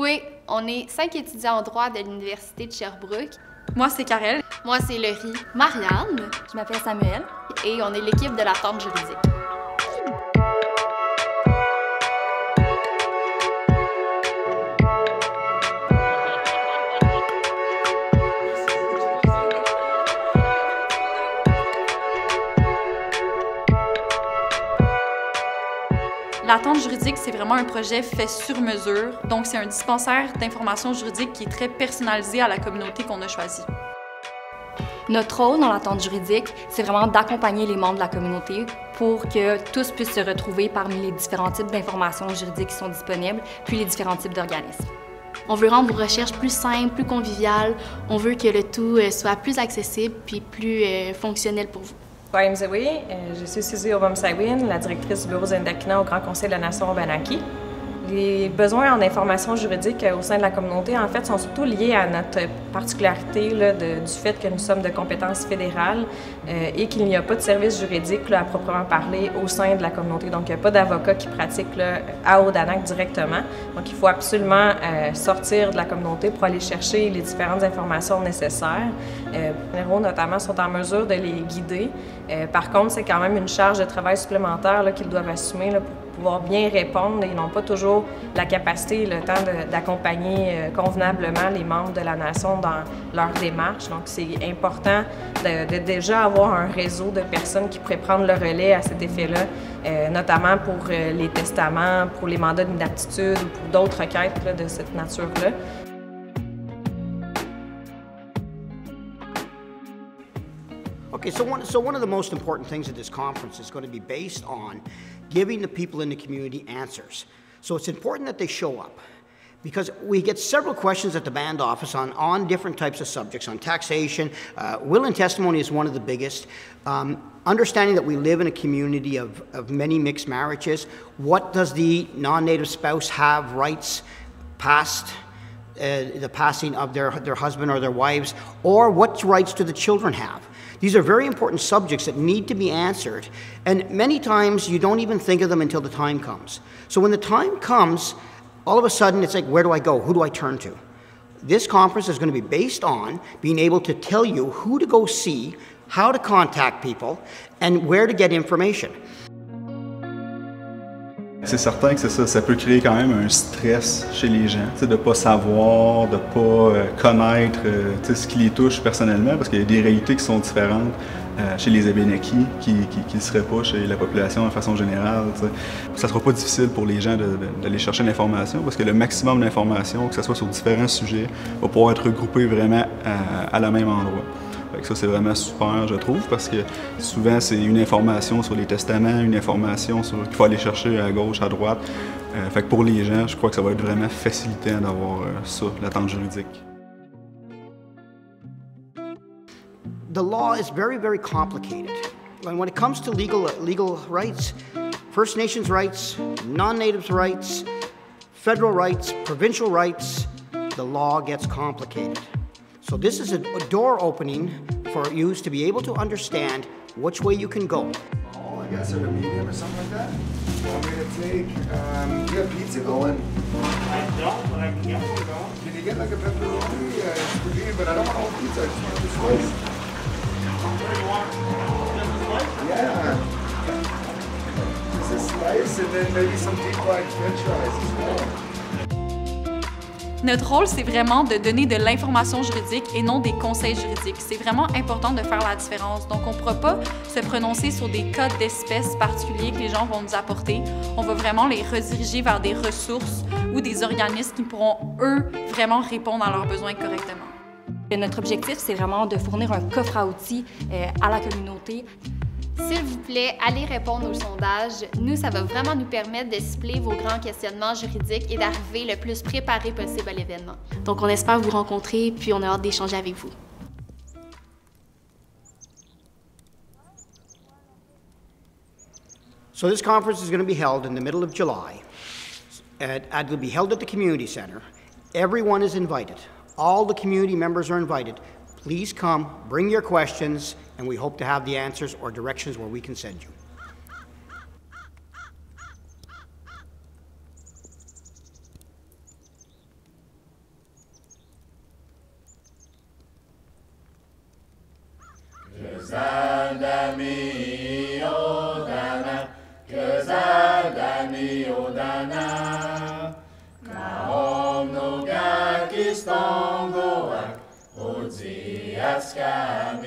Oui, on est cinq étudiants en droit de l'Université de Sherbrooke. Moi, c'est Karel. Moi, c'est Laurie. Marianne. Je m'appelle Samuel. Et on est l'équipe de la tente juridique. L'attente juridique, c'est vraiment un projet fait sur mesure. Donc, c'est un dispensaire d'informations juridiques qui est très personnalisé à la communauté qu'on a choisie. Notre rôle dans l'attente juridique, c'est vraiment d'accompagner les membres de la communauté pour que tous puissent se retrouver parmi les différents types d'informations juridiques qui sont disponibles, puis les différents types d'organismes. On veut rendre vos recherches plus simples, plus conviviales. On veut que le tout euh, soit plus accessible puis plus euh, fonctionnel pour vous. Zoé, je suis Suzy Obama-Sawin, la directrice du bureau Zendakina au Grand Conseil de la Nation Obanaki. Les besoins en information juridique au sein de la communauté, en fait, sont surtout liés à notre particularité du fait que nous sommes de compétences fédérales euh, et qu'il n'y a pas de service juridique à proprement parler au sein de la communauté. Donc, il n'y a pas d'avocat qui pratique à Odanak directement. Donc, il faut absolument euh, sortir de la communauté pour aller chercher les différentes informations nécessaires. Euh, les héros, notamment, sont en mesure de les guider. Euh, par contre, c'est quand même une charge de travail supplémentaire qu'ils doivent assumer pour pouvoir bien répondre. Ils n'ont pas toujours la capacité et le temps d'accompagner euh, convenablement les membres de la nation dans leur démarche. Donc, c'est important de, déjà avoir un réseau de personnes qui pourraient prendre le relais à cet effet-là, euh, notamment pour euh, les testaments, pour les mandats d'inaptitude ou pour d'autres requêtes de cette nature-là. Okay, so one, so one of the most important things at this conference is going to be based on giving the people in the community answers. So it's important that they show up because we get several questions at the band office on, on different types of subjects, on taxation. Uh, will and testimony is one of the biggest. Um, understanding that we live in a community of, of many mixed marriages, what does the non-native spouse have rights past uh, the passing of their, their husband or their wives, or what rights do the children have? These are very important subjects that need to be answered, and many times you don't even think of them until the time comes. So when the time comes, all of a sudden it's like, where do I go? Who do I turn to? This conference is going to be based on being able to tell you who to go see, how to contact people, and where to get information. C'est certain que ça, ça peut créer quand même un stress chez les gens, de ne pas savoir, de ne pas euh, connaître euh, ce qui les touche personnellement, parce qu'il y a des réalités qui sont différentes euh, chez les Abénakis qui ne seraient pas chez la population de façon générale. Ça ne sera pas difficile pour les gens d'aller chercher l'information, parce que le maximum d'informations, que ce soit sur différents sujets, va pouvoir être regroupé vraiment à, à la même endroit c'est vraiment super, je trouve, parce que souvent, c'est une information sur les testaments, une information sur qu'il faut aller chercher à gauche, à droite. Euh, pour les gens, je crois que ça va être vraiment facilitant d'avoir euh, ça, l'attente juridique. The law is very, very complicated. When it comes to legal, legal rights, First Nations rights, non-natives rights, federal rights, provincial rights, the law gets complicated. So this is a, door opening for you to be able to understand which way you can go. Oh, I guess at a medium or something like that. Want me to take, um, you have pizza going? I don't, but I can get one going. Can you get like a pepperoni? Uh, spaghetti, but I don't want a whole pizza, I just want the slice. What do you want? Just a slice? Yeah. Just a slice and then maybe some deep fried french fries as well. Notre rôle, c'est vraiment de donner de l'information juridique et non des conseils juridiques. C'est vraiment important de faire la différence. Donc, on ne pourra pas se prononcer sur des cas d'espèces particuliers que les gens vont nous apporter. On va vraiment les rediriger vers des ressources ou des organismes qui pourront, eux, vraiment répondre à leurs besoins correctement. Notre objectif, c'est vraiment de fournir un coffre à outils euh, à la communauté s'il vous plaît, allez répondre au sondage. Nous, ça va vraiment nous permettre de cibler vos grands questionnements juridiques et d'arriver le plus préparé possible à l'événement. Donc, on espère vous rencontrer, puis on a hâte d'échanger avec vous. So this conference is going to be held in the middle of July. It will be held at the community center. Everyone is invited. All the community members are invited. Please come, bring your questions, and we hope to have the answers or directions where we can send you. Is that Pascha